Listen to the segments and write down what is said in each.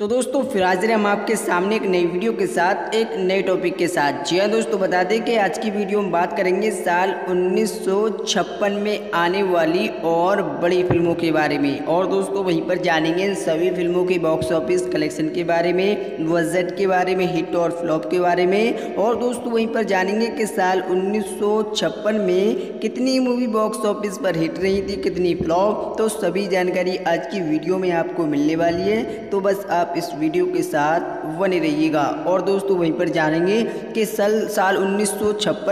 तो दोस्तों, फिर हाजिर हम आपके सामने एक नई वीडियो के साथ, एक नए टॉपिक के साथ। जी हाँ दोस्तों, बता दें कि आज की वीडियो में बात करेंगे साल 1956 में आने वाली और बड़ी फ़िल्मों के बारे में। और दोस्तों, वहीं पर जानेंगे सभी फ़िल्मों के बॉक्स ऑफ़िस कलेक्शन के बारे में बजट के बारे में हिट और फ्लॉप के बारे में। और दोस्तों, वहीं पर जानेंगे कि साल उन्नीस सौ छप्पन में कितनी मूवी बॉक्स ऑफ़िस पर हिट रही थी, कितनी फ्लॉप तो सभी जानकारी आज की वीडियो में आपको मिलने वाली है। तो बस आप आप इस वीडियो के साथ बने रहिएगा। और दोस्तों, वहीं पर जानेंगे कि सल, साल उन्नीस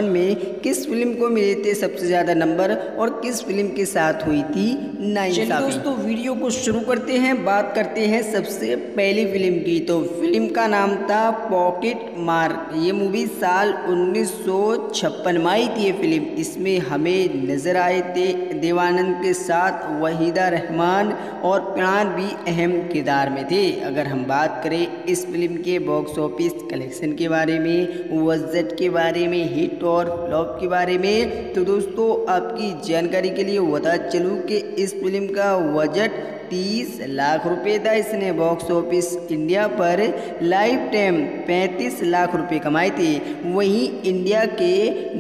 में किस फ़िल्म को मिले थे सबसे ज़्यादा नंबर और किस फ़िल्म के साथ हुई थी नाइन दोस्तों, वीडियो को शुरू करते हैं, बात करते हैं सबसे पहली फ़िल्म की। तो फ़िल्म का नाम था पॉकेट मार्क ये मूवी साल उन्नीस में आई थी ये फ़िल्म। इसमें हमें नज़र आए थे देवानंद के साथ वहीदा रहमान और प्राण भी अहम किरदार में थे। अगर अगर हम बात करें इस फ़िल्म के बॉक्स ऑफ़िस कलेक्शन के बारे में बजट के बारे में हिट और फ्लॉप के बारे में तो दोस्तों, आपकी जानकारी के लिए बता चलूँ कि इस फ़िल्म का बजट तीस लाख रुपए था इसने बॉक्स ऑफ़िस इंडिया पर लाइफ टाइम पैंतीस लाख रुपए कमाए थे। वहीं इंडिया के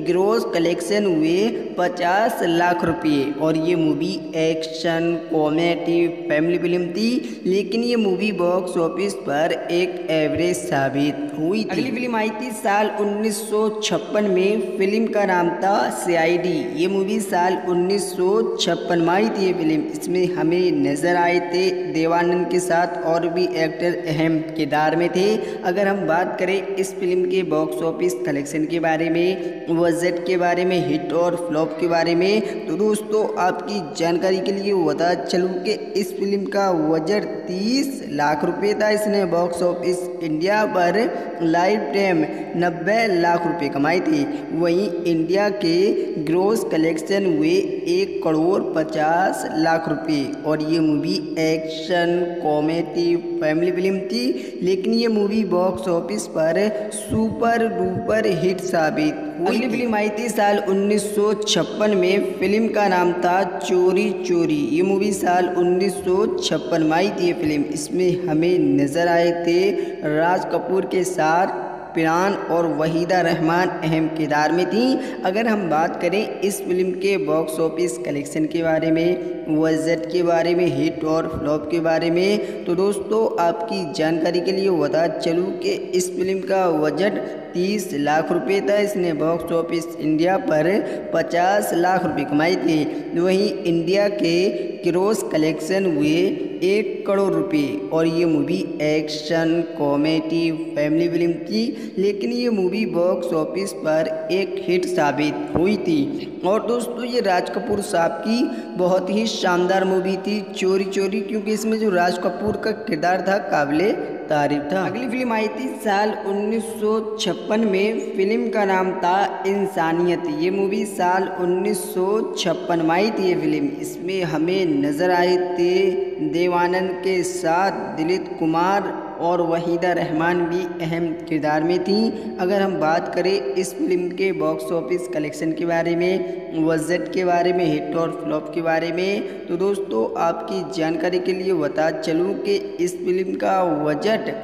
ग्रोस कलेक्शन हुए पचास लाख रुपए। और ये movie action comedy family film थी, लेकिन ये मूवी बॉक्स ऑफ़िस पर एक एवरेज साबित हुई अगली फ़िल्म आई थी साल उन्नीस सौ छप्पन में फ़िल्म का नाम था सीआईडी ये मूवी साल उन्नीस सौ छप्पन में आई थी ये फ़िल्म इसमें हमें नज़र आए थे। देवानंद के साथ और भी एक्टर अहम किरदार में थे। अगर हम बात करें इस फ़िल्म के बॉक्स ऑफ़िस कलेक्शन के बारे में बजट के बारे में हिट और फ्लॉप के बारे में तो दोस्तों, आपकी जानकारी के लिए बता चलूँ कि इस फ़िल्म का बजट तीस लाख रुपए था इसने बॉक्स ऑफ़िस इंडिया पर। लाइफ टाइम नब्बे लाख रुपए कमाई थी। वहीं इंडिया के ग्रोस कलेक्शन हुए एक करोड़ पचास लाख रुपए। और ये movie movie action comedy family film थी, लेकिन ये मूवी बॉक्स ऑफ़िस पर सुपर डुपर हिट साबित अगली फ़िल्म आई थी साल उन्नीस सौ छप्पन में फ़िल्म का नाम था चोरी चोरी। ये मूवी साल उन्नीस सौ छप्पन में आई थी ये फ़िल्म इसमें हमें नज़र आए थे राज कपूर के साथ पिरान और वहीदा रहमान अहम किरदार में थी। अगर हम बात करें इस फ़िल्म के बॉक्स ऑफ़िस कलेक्शन के बारे में, बजट के बारे में, हिट और फ्लॉप के बारे में तो दोस्तों, आपकी जानकारी के लिए बता चलूँ कि इस फ़िल्म का बजट तीस लाख रुपए था। इसने बॉक्स ऑफ़िस इंडिया पर पचास लाख रुपए कमाए थे। वहीं इंडिया के क्रोस कलेक्शन हुए एक करोड़ रुपए। और ये movie action comedy family film थी, लेकिन ये मूवी बॉक्स ऑफ़िस पर एक हिट साबित हुई थी। और दोस्तों, ये राज कपूर साहब की बहुत ही शानदार मूवी थी चोरी चोरी क्योंकि इसमें जो राज कपूर का किरदार था, काबिल तारीफ़ था। अगली फ़िल्म आई थी साल उन्नीस सौ छप्पन में। फ़िल्म का नाम था इंसानियत। ये मूवी साल उन्नीस सौ छप्पन में आई थी ये फ़िल्म। इसमें हमें नज़र आई थी देवानंद के साथ दिलीप कुमार और वहीदा रहमान भी अहम किरदार में थी। अगर हम बात करें इस फ़िल्म के बॉक्स ऑफ़िस कलेक्शन के बारे में बजट के बारे में, हिट और फ्लॉप के बारे में तो दोस्तों, आपकी जानकारी के लिए बता चलूँ कि इस फ़िल्म का बजट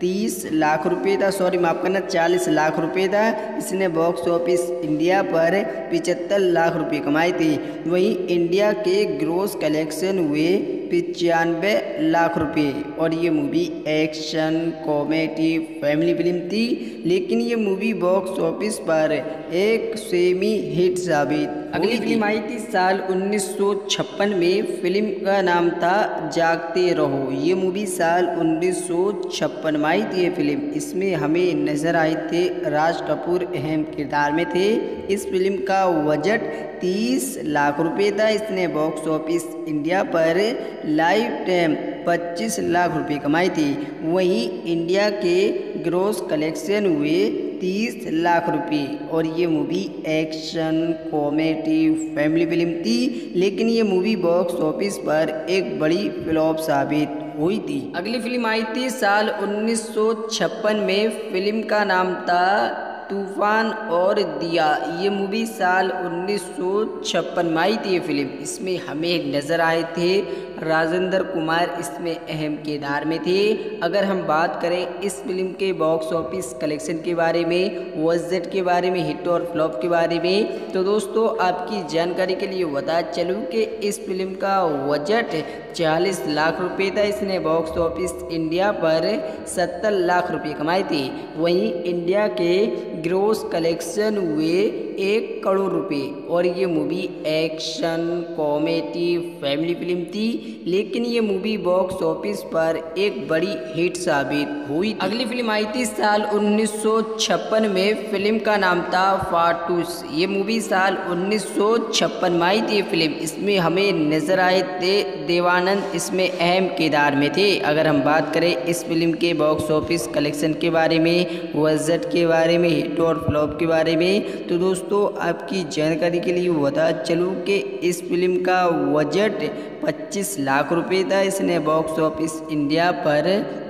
तीस लाख रुपए था। सॉरी, माफ़ करना, चालीस लाख रुपए था। इसने बॉक्स ऑफ़िस इंडिया पर पिचहत्तर लाख रुपए कमाए थे। वहीं इंडिया के ग्रोस कलेक्शन हुए पचानवे लाख रुपए और ये movie action comedy family film थी लेकिन ये मूवी बॉक्स ऑफ़िस पर एक सेमी हिट साबित। अगली फ़िल्म आई थी साल उन्नीस सौ छप्पन में। फ़िल्म का नाम था जागते रहो। ये मूवी साल उन्नीस में आई थी ये फ़िल्म इसमें हमें नज़र आए थे राज कपूर अहम किरदार में थे। इस फ़िल्म का बजट तीस लाख रुपए था। इसने बॉक्स ऑफ़िस इंडिया पर लाइफ टाइम पच्चीस लाख रुपए कमाई थी। वहीं इंडिया के ग्रोस कलेक्शन हुए तीस लाख रुपए। और ये movie action comedy family film थी। लेकिन ये मूवी बॉक्स ऑफ़िस पर एक बड़ी फ्लॉप साबित हुई थी। अगली फ़िल्म आई थी साल उन्नीस सौ छप्पन में। फ़िल्म का नाम था तूफ़ान और दिया। ये मूवी साल उन्नीस में आई थी ये फ़िल्म। इसमें हमें नज़र आए थे। राजेंद्र कुमार इसमें अहम किरदार में थे। अगर हम बात करें इस फ़िल्म के बॉक्स ऑफ़िस कलेक्शन के बारे में वजट के बारे में हिट और फ्लॉप के बारे में तो दोस्तों, आपकी जानकारी के लिए बता चलूँ कि इस फ़िल्म का बजट चालीस लाख रुपए था। इसने बॉक्स ऑफ़िस इंडिया पर सत्तर लाख रुपए कमाए थे। वहीं इंडिया के ग्रोस कलेक्शन हुए एक करोड़ रुपए। और ये movie action comedy family film थी, लेकिन ये मूवी बॉक्स ऑफ़िस पर एक बड़ी हिट साबित हुई अगली फ़िल्म आई थी साल उन्नीस सौ छप्पन में। फ़िल्म का नाम था फाटूस ये मूवी साल उन्नीस सौ छप्पन में आई थी फ़िल्म इसमें हमें नज़र आए थे देवानंद। इसमें अहम किरदार में थे। अगर हम बात करें इस फ़िल्म के बॉक्स ऑफ़िस कलेक्शन के बारे में, वजट के बारे में हिट और फ्लॉप के बारे में। तो दोस्तों दोस्तों आपकी जानकारी के लिए बता चलूँ कि इस फ़िल्म का बजट 25 लाख रुपए था। इसने बॉक्स ऑफ़िस इंडिया पर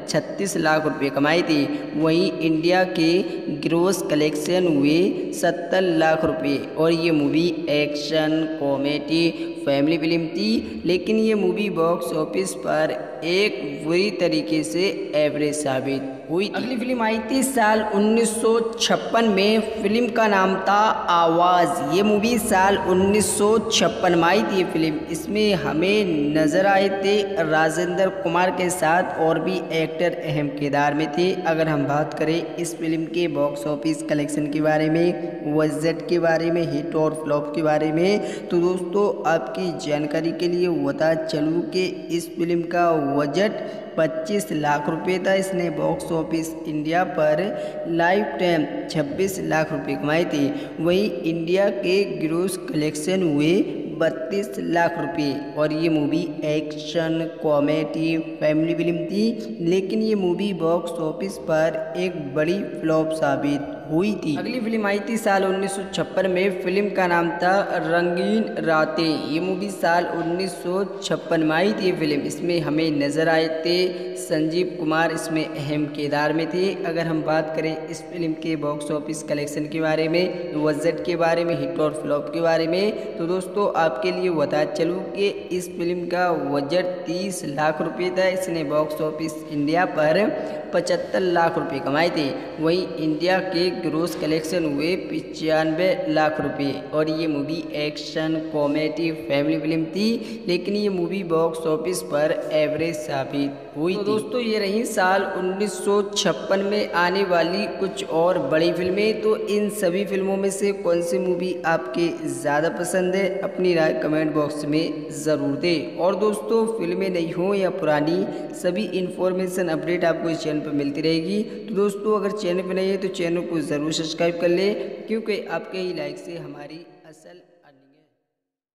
36 लाख रुपए कमाई थी। वहीं इंडिया के ग्रोस कलेक्शन हुए 70 लाख रुपए। और ये movie action comedy family film थी। लेकिन ये मूवी बॉक्स ऑफ़िस पर एक बुरी तरीके से एवरेज साबित हुई अगली फ़िल्म आई थी साल उन्नीस सौ छप्पन में। फ़िल्म का नाम था आवाज़। ये मूवी साल उन्नीस सौ छप्पन में आई थी ये फ़िल्म। इसमें हमें नज़र आए थे राजेंद्र कुमार के साथ और भी एक्टर अहम किरदार में थे। अगर हम बात करें इस फ़िल्म के बॉक्स ऑफ़िस कलेक्शन के बारे में वजट के बारे में हिट और फ्लॉप के बारे में तो दोस्तों, आपकी जानकारी के लिए बता चलूँ कि इस फ़िल्म का बजट 25 लाख रुपए था। इसने बॉक्स ऑफ़िस इंडिया पर लाइफ टाइम 26 लाख रुपए कमाए थे। वहीं इंडिया के ग्रोस कलेक्शन हुए बत्तीस लाख रुपए। और ये movie action comedy family film थी। लेकिन ये मूवी बॉक्स ऑफ़िस पर एक बड़ी फ्लॉप साबित हुई थी। अगली फ़िल्म आई थी साल उन्नीस सौ छप्पन में। फ़िल्म का नाम था रंगीन रातें। ये मूवी साल उन्नीस सौ छप्पन में आई थी फ़िल्म। इसमें हमें नज़र आए थे संजीव कुमार। इसमें अहम किरदार में थे। अगर हम बात करें इस फ़िल्म के बॉक्स ऑफ़िस कलेक्शन के बारे में वजट के बारे में हिट और फ्लॉप के बारे में तो दोस्तों, आपके लिए बता चलूँ कि इस फ़िल्म का बजट तीस लाख रुपये था। इसने बॉक्स ऑफ़िस इंडिया पर पचहत्तर लाख रुपए कमाए थे। वहीं इंडिया के ग्रोस कलेक्शन हुए पचानवे लाख रुपए और ये movie action comedy family film थी। लेकिन ये मूवी बॉक्स ऑफ़िस पर एवरेज साबित हुई तो दोस्तों ये रही साल उन्नीस सौ छप्पन में आने वाली कुछ और बड़ी फ़िल्में। तो इन सभी फ़िल्मों में से कौन सी मूवी आपके ज़्यादा पसंद है अपनी राय कमेंट बॉक्स में ज़रूर दें। और दोस्तों फ़िल्में नहीं हो या पुरानी सभी इन्फॉर्मेशन अपडेट आपको इस चैनल पर मिलती रहेगी। तो दोस्तों अगर चैनल पर नहीं है तो चैनल को ज़रूर सब्सक्राइब कर ले क्योंकि आपके ही लाइक से हमारी